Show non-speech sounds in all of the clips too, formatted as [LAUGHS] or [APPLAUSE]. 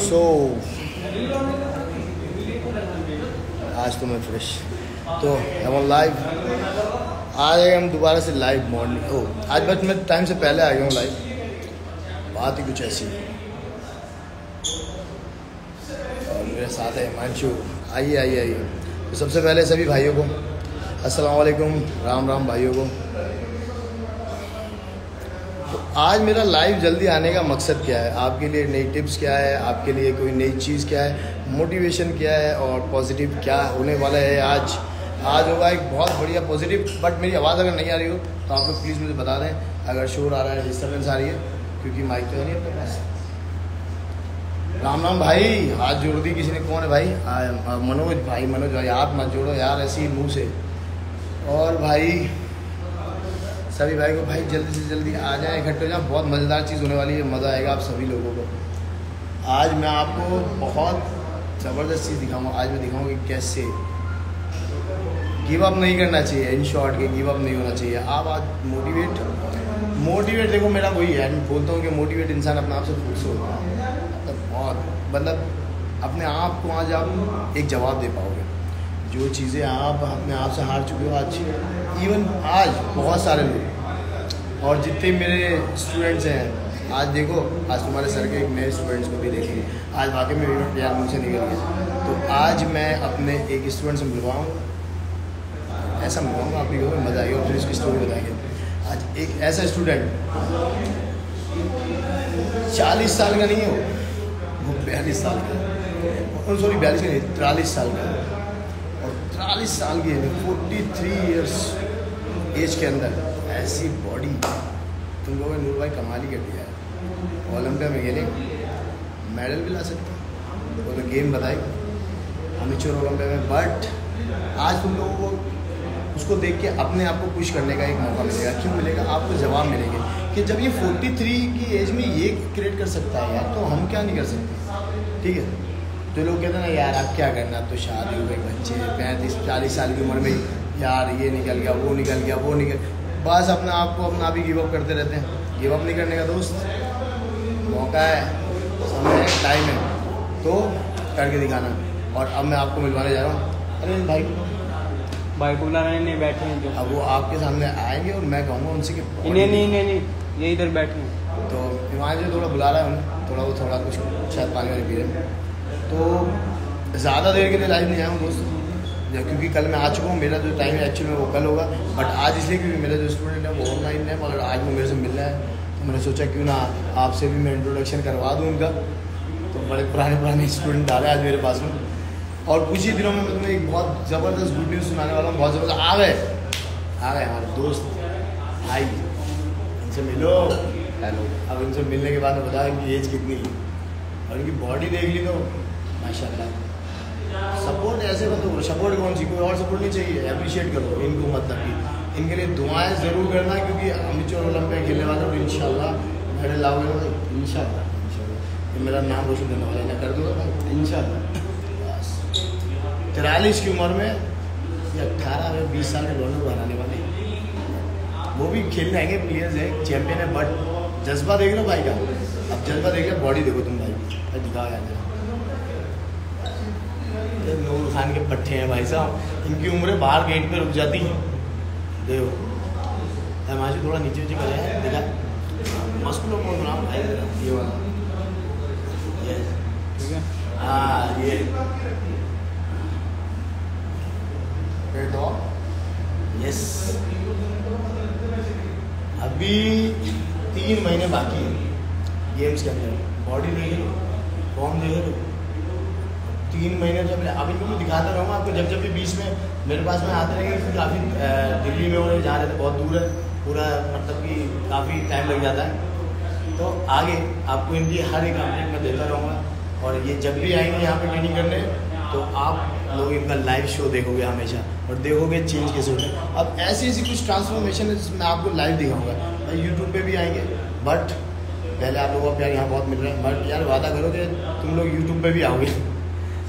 सो आज तो मैं फ्रेश तो हम लाइव आ आज हम दोबारा से लाइव मॉर्निंग ओ आज बस मैं टाइम से पहले आ गया हूँ लाइव बात ही कुछ ऐसी है. और मेरे साथ है हिमांशु. आइए आइए आइए. तो सबसे पहले सभी भाइयों को, अस्सलाम वालेकुम, राम राम भाइयों को. आज मेरा लाइव जल्दी आने का मकसद क्या है? आपके लिए नई टिप्स क्या है? आपके लिए कोई नई चीज़ क्या है? मोटिवेशन क्या है? और पॉजिटिव क्या होने वाला है आज? आज होगा एक बहुत बढ़िया पॉजिटिव बट मेरी आवाज़ अगर नहीं आ रही हो तो आप लोग प्लीज़ मुझे बता दें। अगर शोर आ रहा है डिस्टर्बेंस आ रही है, क्योंकि माइक तो नहीं अपने पास। राम राम भाई, हाथ जोड़ दी किसी ने? कौन है भाई? मनोज भाई मनोज भाई, आप मत जोड़ो यार, ऐसी मुँह से। और भाई सभी भाई को, भाई जल्दी से जल्दी आ जाए, इकट्ठे हो जाए। बहुत मज़ेदार चीज़ होने वाली है, मज़ा आएगा आप सभी लोगों को। आज मैं आपको बहुत ज़बरदस्त चीज़ दिखाऊँगा। आज मैं दिखाऊँगा कि कैसे गिव अप नहीं करना चाहिए इन शॉर्ट के गिव अप नहीं होना चाहिए। आप आज मोटिवेट मोटिवेट देखो, मेरा वही है। मैं बोलता हूँ कि मोटिवेट इंसान अपने आप से से होता है। मतलब बहुत मतलब अपने आप को आज आप एक जवाब दे पाओगे। जो चीज़ें आप अपने आप से हार चुके हो आज इवन आज बहुत सारे लोग। और जितने मेरे स्टूडेंट्स हैं, आज देखो, आज तुम्हारे सर के एक नए स्टूडेंट्स को भी देखेंगे। आज वाकई में इवेंट यार मुझसे निकल गया तो आज मैं अपने एक स्टूडेंट से मिलवाऊँ, ऐसा मिलवाऊँगा आप लोगों को मज़ा आएगा और फिर इसकी स्टोरी बताएँगे। आज एक ऐसा स्टूडेंट चालीस साल का नहीं हो, वो बयालीस साल का सॉरी बयालीस का नहीं, तिरालीस साल का तिरालीस साल की है फोर्टी थ्री ईयर्स एज के अंदर। ऐसी बॉडी तुम लोगों ने नूर भाई कमाल ही कर दिया है। ओलंपिया में गेले मेडल भी ला सकते हैं तो गेम बताएगी अमिचोर ओलंपिया में बट आज तुम लोगों को उसको देख के अपने आप को पुश करने का एक मौका मिलेगा, क्यों मिलेगा? आपको जवाब मिलेंगे कि जब ये 43 की एज में ये क्रिएट कर सकता है यार तो हम क्या नहीं कर सकते? ठीक है? तो लोग कहते हैं ना यार अब क्या करना? तो शादी हो हुए बच्चे पैंतीस चालीस साल की उम्र में यार ये निकल गया वो निकल गया वो निकल बस अपने आप को अपना भी गिव अप करते रहते हैं। गिव अप नहीं करने का दोस्त मौका है समय है टाइम है तो करके दिखाना। और अब मैं आपको मिलवाने जा रहा हूँ। अरे भाई भाई को बुला रहे नहीं बैठे हैं जो। अब वो आपके सामने आएँगे और मैं कहूँगा उनसे कि नहीं नहीं इन्हें नहीं ये इधर बैठे हैं। तो हिमांशु जो थोड़ा बुला रहा है उन्हें थोड़ा वो थोड़ा कुछ शायद पानी वानी पी रहे हैं। तो ज़्यादा देर के लिए लाइव नहीं आया हूँ दोस्त। क्योंकि कल मैं आ चुका हूँ मेरा जो टाइम है एक्चुअली वो कल होगा। बट आज इसलिए क्योंकि मेरा जो स्टूडेंट है वो ऑनलाइन है मगर आज वो मेरे से मिल रहा है तो मैंने सोचा क्यों ना आपसे भी मैं इंट्रोडक्शन करवा दूँ उनका। तो बड़े पुराने पुराने स्टूडेंट आ रहे हैं आज मेरे पास में। और कुछ ही दिनों में मैं तुम्हें एक बहुत ज़बरदस्त गुड न्यूज़ सुनाने वाला हूँ बहुत ज़बरदस्त। आ गए। आ गए हमारे दोस्त। भाई इनसे मिलो। हेलो अब इनसे मिलने के बाद में बताया इनकी एज कितनी है। और इनकी बॉडी देख ली तो माशाल्लाह। सपोर्ट ऐसे मतलब सपोर्ट कौन सी कोई और सपोर्ट नहीं चाहिए। अप्रिशिएट करो इनको मतलब कि इनके लिए दुआएँ ज़रूर करना, क्योंकि अमिचोर ओलंपिया खेलने वाले हो इन मेडल लाओगे इन ये मेरा नाम रोशन करने वाला है कर दूँगा इन तिरालीस की उम्र में ये अट्ठारह में बीस साल के लौंडे बनाने वाले। वो भी खेलने आएँगे प्लेयर्स हैं चैंपियन है बट जज्बा देख लो भाई का? अब जज्बा देख लो बॉडी देखो तुम भाई। भाई, दिखाओ यार ये के पट्टे हैं भाई साहब। इनकी उम्र बाहर गेट पे रुक जाती है। देखो। हमारे थोड़ा नीचे नीचे करे देखा। मस्कुलो कौन नाम भाई ये वाला। ये। हाँ। ये। यस अभी तीन महीने बाकी है। गेम्स के अंदर। बॉडी देख लो। फॉर्म देख लो। तीन महीने जब इनको मैं दिखाता रहूँगा आपको, जब जब भी बीच में मेरे पास में आते रहेंगे काफ़ी दिल्ली में वो जा रहे थे बहुत दूर है, पूरा मतलब कि काफ़ी टाइम लग जाता है। तो आगे आपको इनकी हर एक अपडेट मैं देता रहूँगा, और ये जब भी आएँगे यहाँ पे ट्रेनिंग करने तो आप लोग इनका लाइव शो देखोगे हमेशा, और देखोगे चेंज कैसे होता है। अब ऐसी ऐसी कुछ ट्रांसफॉर्मेशन है मैं आपको लाइव दिखाऊँगा। मैं यूट्यूब पे भी आएँगे बट पहले आप लोगों का प्यार यहाँ बहुत मिल रहा है बट यार वादा करो कि तुम लोग यूट्यूब पे भी आओगे।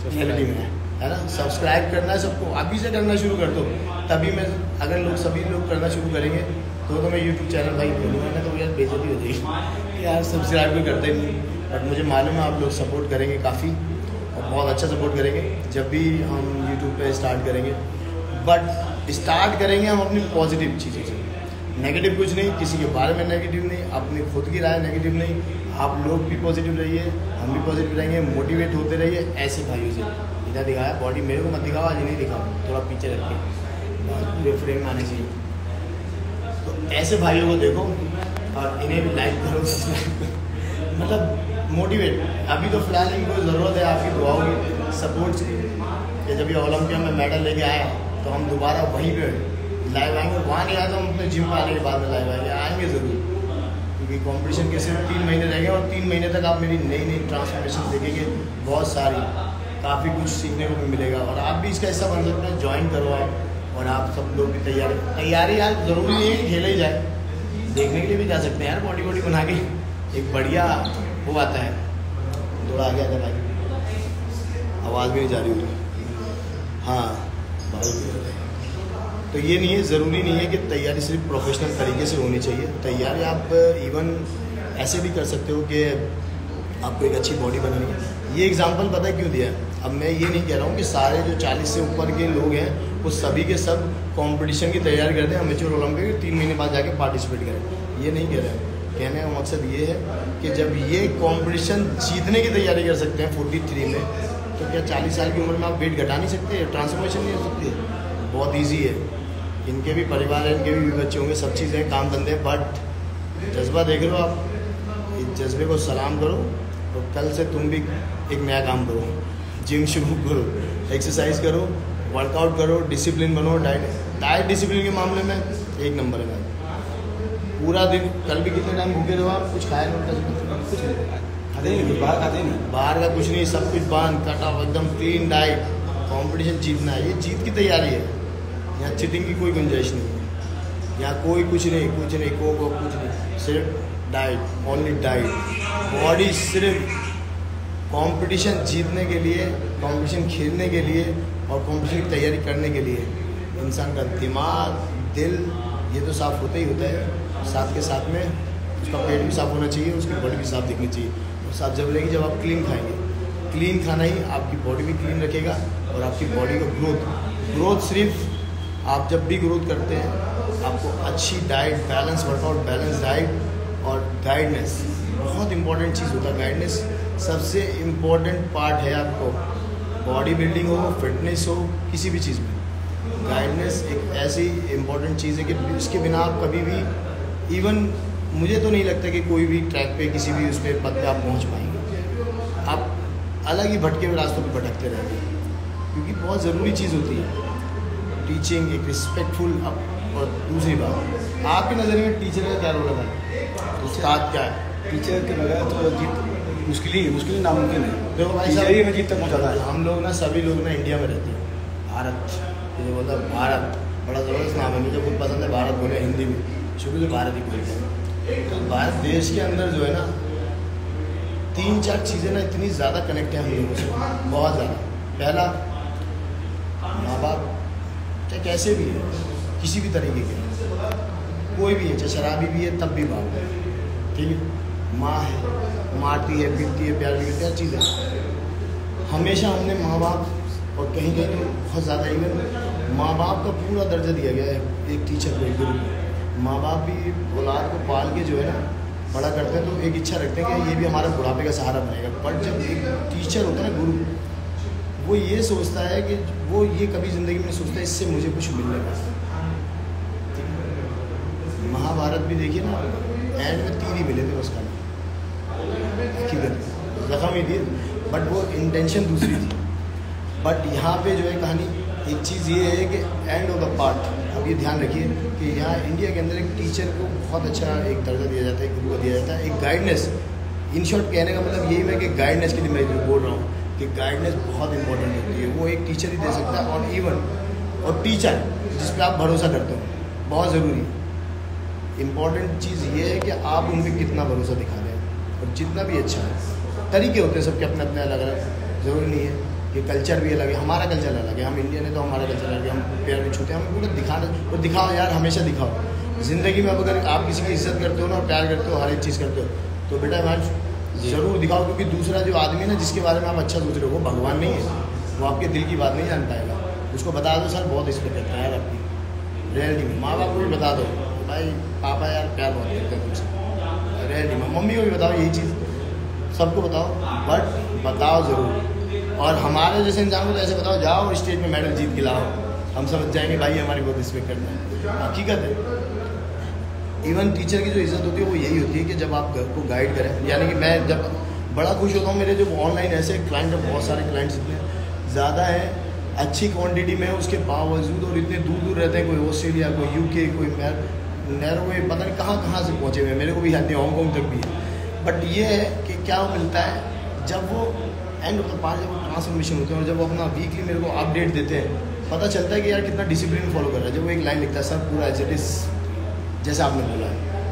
रियलिटी में। है ना? सब्सक्राइब करना है सबको अभी से करना शुरू कर दो। तभी मैं, अगर लोग, सभी लोग करना शुरू करेंगे तो तो मैं यूट्यूब चैनल भाई बोलूँगा ना तो यार बेजती हो जाएगी। [LAUGHS] यार सब्सक्राइब भी करते नहीं। बट मुझे मालूम है आप लोग सपोर्ट करेंगे काफ़ी, और बहुत अच्छा सपोर्ट करेंगे, जब भी हम यूट्यूब पे स्टार्ट करेंगे। बट स्टार्ट करेंगे हम अपनी पॉजिटिव चीज़ों से। नेगेटिव कुछ नहीं, किसी के बारे में नेगेटिव नहीं, अपनी खुद की राय नेगेटिव नहीं। आप लोग भी पॉजिटिव रहिए, हम भी पॉजिटिव रहेंगे मोटिवेट होते रहिए, ऐसे भाइयों से। इधर दिखाया बॉडी मेरे को मत दिखाओ, आज नहीं दिखाओ थोड़ा पीछे रख के। पूरे फ्रेम आने चाहिए तो ऐसे भाइयों को देखो, और इन्हें भी लाइक करो। [LAUGHS] मतलब मोटिवेट अभी तो फ़िलहाल इनको ज़रूरत है आपकी दुआओं की सपोर्ट जब ये ओलंपिया में मेडल लेके आए तो हम दोबारा वहीं पे लाइव आएँगे, वहाँ नहीं आए तो हम अपने जिम में आने के बाद में लाइव आएँगे। आएँगे ज़रूर। क्योंकि कंपटीशन के सिर्फ़ तीन महीने रह गए और तीन महीने तक आप मेरी नई नई ट्रांसफॉर्मेशन देखेंगे, बहुत सारी। काफ़ी कुछ सीखने को भी मिलेगा। और आप भी इसका हिस्सा बन सकते हैं ज्वाइन करो आप। और आप सब लोग भी तैयार तैयारी यार ज़रूरी नहीं है कि खेला ही जाए। देखने के लिए भी जा सकते हैं यार बॉडी बॉडी बना के। एक बढ़िया वो आता है। थोड़ा आगे आगे भाई। आवाज़ भी नहीं जा रही हाँ हो हैं। तो ये नहीं है, ज़रूरी नहीं है कि तैयारी सिर्फ़ प्रोफेशनल तरीके से होनी चाहिए। तैयारी आप इवन ऐसे भी कर सकते हो कि आपको एक अच्छी बॉडी बनानी है। ये एग्जांपल पता है क्यों दिया अब मैं ये नहीं कह रहा हूँ कि सारे जो 40 से ऊपर के लोग हैं, वो सभी के सब कंपटीशन की तैयारी करते हैं अमेचूर ओलंपिक तीन महीने बाद जाके पार्टिसिपेट करें। ये नहीं कह रहे हैं। कहने का मकसद ये है कि जब ये कंपटीशन जीतने की तैयारी कर सकते हैं फोर्टी थ्री में तो क्या चालीस साल की उम्र में आप वेट घटा नहीं सकते ट्रांसफॉर्मेशन नहीं हो सकती? बहुत ईजी है। इनके भी परिवार है इनके भी बच्चे होंगे सब चीज़ें काम धंधे बट जज्बा देख रहे हो आप इस जज्बे को सलाम करो और कल से तुम भी एक नया काम करो जिम शुरू करो एक्सरसाइज करो वर्कआउट करो डिसिप्लिन बनो डाइट डाइट डिसिप्लिन के मामले में एक नंबर है भाई। पूरा दिन कल भी कितने टाइम भूखे रहो आप कुछ खाए नहीं बाहर खाते नहीं। बाहर का कुछ नहीं सब कुछ बंद कट ऑफ़ एकदम क्लीन डाइट कंपटीशन जीतना है ये जीत की तैयारी है। यहाँ चीटिंग की कोई गुंजाइश नहीं है यहाँ कोई कुछ नहीं कुछ नहीं को कुछ नहीं, सिर्फ़ डाइट ओनली डाइट बॉडी सिर्फ़ कंपटीशन जीतने के लिए कंपटीशन खेलने के लिए और कंपटीशन की तैयारी करने के लिए इंसान का दिमाग, दिल, ये तो साफ़ होता ही होता है। साथ के साथ में उसका पेट भी साफ़ होना चाहिए, उसकी बॉडी भी साफ़ दिखनी चाहिए। और साथ जब रहेगी जब आप क्लीन खाएँगे। क्लीन खाना ही आपकी बॉडी भी क्लीन रखेगा और आपकी बॉडी का ग्रोथ ग्रोथ सिर्फ़ आप जब भी ग्रोथ करते हैं, आपको अच्छी diet balance workout balance diet और गाइडनेस बहुत इंपॉर्टेंट चीज़ होता है गाइडनेस सबसे इंपॉर्टेंट पार्ट है आपको बॉडी बिल्डिंग हो फिटनेस हो, किसी भी चीज़ में। गाइडनेस एक ऐसी इम्पोर्टेंट चीज़ है कि इसके बिना आप कभी भी इवन मुझे तो नहीं लगता कि कोई भी ट्रैक पे, किसी भी उस पर पद पे आप पहुँच पाएँगे। आप अलग ही भटके हुए रास्तों पर भटकते रहेंगे क्योंकि बहुत ज़रूरी चीज़ होती है। टीचिंग एक रिस्पेक्टफुल और दूसरी बात आपके नज़र में टीचर का क्या रोल है? उस्ताद क्या है? टीचर के बगैर तो जीत मुश्किल ही मुश्किल नामुमकिन है। देखो भाई में जीत तक पहुँचाता है। हम लोग ना सभी लोग ना इंडिया में रहते हैं। भारत ये बोलता है भारत बड़ा ज़बरदस्त नाम है। मुझे खुद पसंद है भारत बोले हिंदी में। से भारत ही बोलते हैं। तो भारत देश के अंदर जो है ना तीन चार चीज़ें ना इतनी ज़्यादा कनेक्ट है हम लोगों से। बहुत ज़्यादा। पहला माँ बाप चाहे कैसे भी है, किसी भी तरीके के कोई भी है, चाहे शराबी भी है, तब भी बाप है। ठीक है? माँ है मारती है पीटती है, प्यार भी करती है चीज़ है। हमेशा हमने माँ बाप और कहीं कहीं तो बहुत ज़्यादा इवन माँ बाप का पूरा दर्जा दिया गया है एक टीचर को, एक गुरु को। माँ बाप भी औलाद को पाल के जो है ना, बड़ा करते हैं तो एक इच्छा रखते हैं कि ये भी हमारा बुढ़ापे का सहारा बनेगा। बट जब एक टीचर होता है ना गुरु वो ये सोचता है कि वो ये कभी ज़िंदगी में सोचता, इससे मुझे कुछ मिलने का। महाभारत भी देखिए ना एंड में तीर ही मिले थे उसका जख्म ही थी बट वो इंटेंशन दूसरी थी। बट यहाँ पे जो है कहानी, एक चीज़ ये है कि एंड ऑफ़ द पार्ट अब ये ध्यान रखिए कि यहाँ इंडिया के अंदर एक टीचर को बहुत अच्छा एक दर्जा दिया जाता है गुरु दिया जाता है, एक गाइडनेस इन शॉर्ट कहने का मतलब यही है कि गाइडनेस के लिए मैं बोल रहा हूँ। कि गाइडनेस बहुत इंपॉर्टेंट होती है। वो एक टीचर ही दे सकता है, और इवन और टीचर जिस पर आप भरोसा करते हो, बहुत ज़रूरी है। इंपॉर्टेंट चीज़ ये है कि आप उन पर कितना भरोसा दिखा रहे हैं, और जितना भी अच्छा है। तरीके होते हैं सबके अपने अपने अलग अलग ज़रूरी नहीं है कि कल्चर भी अलग है, हमारा कल्चर अलग है। हम इंडियन है तो हमारा कल्चर अलग है, हम पैर में छूते हैं, हमें पूरा दिखाना और दिखाओ यार, हमेशा दिखाओ। ज़िंदगी में अब अगर आप किसी की इज़्ज़त करते हो ना, और प्यार करते हो, हर एक चीज़ करते हो तो बेटा मैं। ज़रूर दिखाओ, क्योंकि दूसरा जो आदमी ना, जिसके बारे में आप अच्छा सोच रहे हो भगवान नहीं है। वो आपके दिल की बात नहीं जान पाएगा। उसको बता दो सर, बहुत रिस्पेक्ट करता है यार आपकी। रियलिटी में माँ बाप को भी बता दो। भाई, पापा यार, प्यार बहुत करते हैं तुमसे। रियलिटी में मम्मी को भी बताओ यही चीज़। सबको बताओ, बट बताओ ज़रूर। और हमारे जैसे इंसान को तो ऐसे बताओ, जाओ स्टेज में मेडल जीत के लाओ। हम समझ जाएँगे, भाई, हमारी बहुत रिस्पेक्ट करना है। हकीकत है। इवन टीचर की जो इज़्ज़त होती है, वो यही होती है कि जब आप घर को गाइड करें। यानी कि मैं जब बड़ा खुश होता हूँ, मेरे जो ऑनलाइन ऐसे क्लाइंट है, बहुत सारे क्लाइंट्स इतने ज़्यादा हैं, अच्छी क्वांटिटी में उसके बावजूद और इतने दूर दूर रहते हैं, कोई ऑस्ट्रेलिया कोई यूके कोई नैरोवे पता नहीं कहाँ कहाँ से पहुँचे हुए हैं। मेरे को भी याद नहीं हांगकॉन्ग तक भी है। बट ये है कि क्या मिलता है, जब वो एंड ऑफ़ द पार्ट जब वो ट्रांसफॉर्मेशन होते हैं और जब वो अपना वीकली मेरे को अपडेट देते हैं, पता चलता है कि यार कितना डिसिप्लिन फॉलो कर रहा है। जब वो एक लाइन लिखता है, सर, पूरा एज इट इज़ जैसे आपने बोला,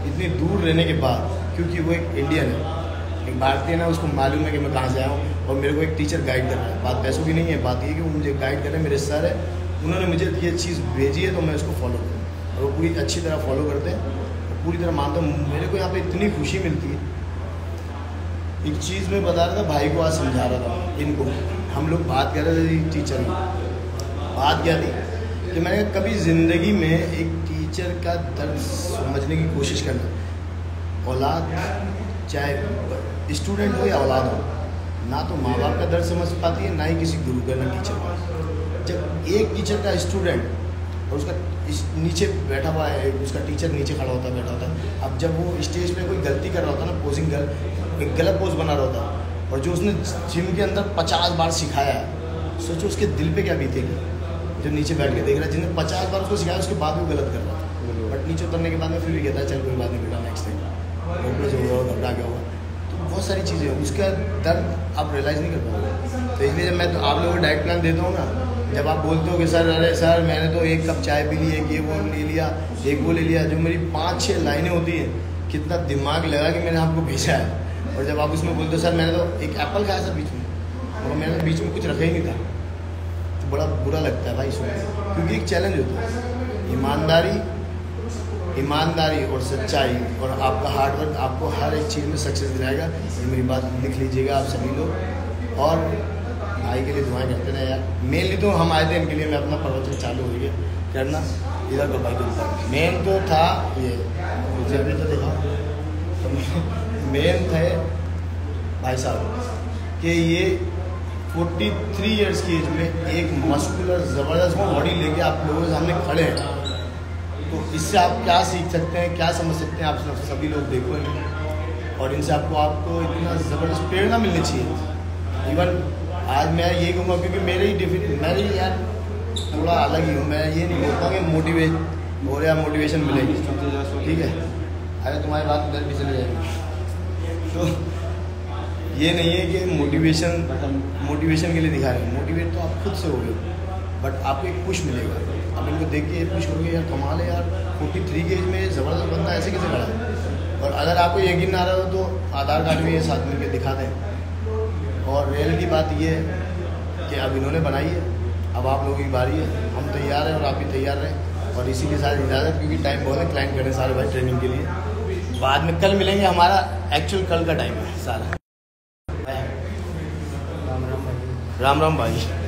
इतनी दूर रहने के बाद, क्योंकि वो एक इंडियन है, एक भारतीय ना, उसको मालूम है कि मैं कहाँ से आया हूँ, और मेरे को एक टीचर गाइड कर रहा है। बात पैसों की नहीं है, बात ये कि वो मुझे गाइड कर रहे हैं, मेरे सर है, उन्होंने मुझे ये चीज़ भेजी है तो मैं उसको फॉलो करूँ। और वो पूरी अच्छी तरह फॉलो करते हैं पूरी तरह मानता हूँ, मेरे को यहाँ पे इतनी खुशी मिलती है। एक चीज़ मैं बता रहा था, भाई को आज समझा रहा था, इनको। हम लोग बात कर रहे थे टीचर की। बात क्या थी? कि मैंने कभी ज़िंदगी में एक टीचर का दर्द समझने की कोशिश करना। औलाद चाहे स्टूडेंट हो या औलाद हो, ना तो माँ बाप का दर्द समझ पाती है, ना ही किसी गुरु का, ना टीचर का। जब एक टीचर का स्टूडेंट और उसका इस नीचे बैठा हुआ है, उसका टीचर नीचे खड़ा होता, बैठा होता है अब जब वो स्टेज पे कोई गलती कर रहा होता ना पोजिंग गल एक गलत पोज बना रहा होता और जो उसने जिम के अंदर पचास बार सिखाया, सोचो उसके दिल पे क्या बीतेगी? जो नीचे बैठ के देख रहा है, जिसने पचास बार उसको सिखाया, उसके बाद भी गलत कर रहा। नीचे उतरने के बाद में फिर भी कहता है चल, कोई बात नहीं बेटा नेक्स्ट टाइम होपलेस हो गया घबरा गया होगा। तो बहुत सारी चीज़ें उसका दर्द आप रियलाइज़ नहीं कर पाओगे। तो इसलिए जब मैं तो आप लोगों को डाइट प्लान देता हूँ ना, जब आप बोलते हो कि, सर, अरे, सर, मैंने तो एक कप चाय पी ली, एक ये वो ले लिया, एक वो ले लिया। जो मेरी पाँच छः लाइनें होती हैं, कितना दिमाग लगा कि मैंने आपको भेजा है। और जब आप उसमें बोलते हो, सर, मैंने तो एक एप्पल खाया सर बीच में, और मैंने तो बीच में कुछ रखा ही नहीं था। तो बड़ा बुरा लगता है भाई के। क्योंकि एक चैलेंज होता है। ईमानदारी ईमानदारी और सच्चाई और आपका हार्डवर्क आपको हर एक चीज़ में सक्सेस दिलाएगा। ये मेरी बात लिख लीजिएगा आप सभी लोग। और भाई के लिए दुआएँ करते रहे यार। मेनली तो हम आए थे, इनके लिए मैं अपना प्रवचन चालू हो गया। करना, इधर का भाई को मेन तो था ये, मुझे भी तो देखा। [LAUGHS] मेन थे भाई साहब कि ये 43 इयर्स की एज में एक मस्कुलर ज़बरदस्त बॉडी लेके आप लोगों के सामने खड़े हैं। तो इससे आप क्या सीख सकते हैं, क्या समझ सकते हैं? आप सब, सभी लोग देखो और इनसे आपको आपको इतना ज़बरदस्त प्रेरणा मिलनी चाहिए। इवन आज मैं यही कहूँगा, क्योंकि मेरे ही डिफिन मेरे ही यार थोड़ा अलग ही हूँ। मैं ये नहीं बोलता कि मोटिवेट हो या मोटिवेशन मिलेगी। ठीक है? अरे तुम्हारी बात उधर भी चली जाएगी। तो ये नहीं है कि मोटिवेशन मोटिवेशन के लिए दिखा रहे हैं। मोटिवेट तो आप खुद से हो गए बट आपको एक पुश मिलेगा। अब इनको देख के पुश होगी यार कमाल है यार। फोर्टी थ्री के एज में ज़बरदस्त बंदा ऐसे कैसे खड़ा है? और अगर आपको यकीन ना रहा हो तो आधार कार्ड भी ये साथ मिलकर दिखा दें। और रेल की बात ये है कि अब इन्होंने बनाई है। अब आप लोगों की बारी है। हम तैयार हैं और आप भी तैयार रहें। और इसी के साथ इजाज़त, क्योंकि टाइम बहुत है क्लाइंट करने सारे भाई ट्रेनिंग के लिए। बाद में कल मिलेंगे हमारा एक्चुअल कल का टाइम है सारा। राम राम भाई। राम राम भाई।